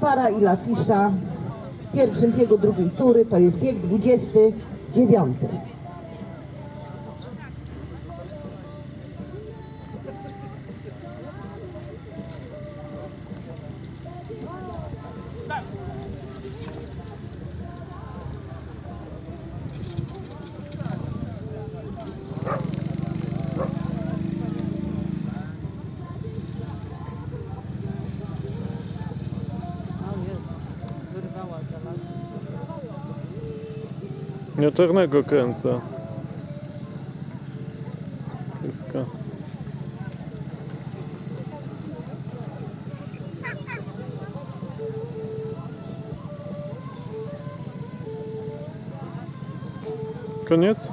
para i Lafisza w pierwszym biegu drugiej tury, to jest bieg 29. Ja czarnego kręcę. Wszystko. Koniec?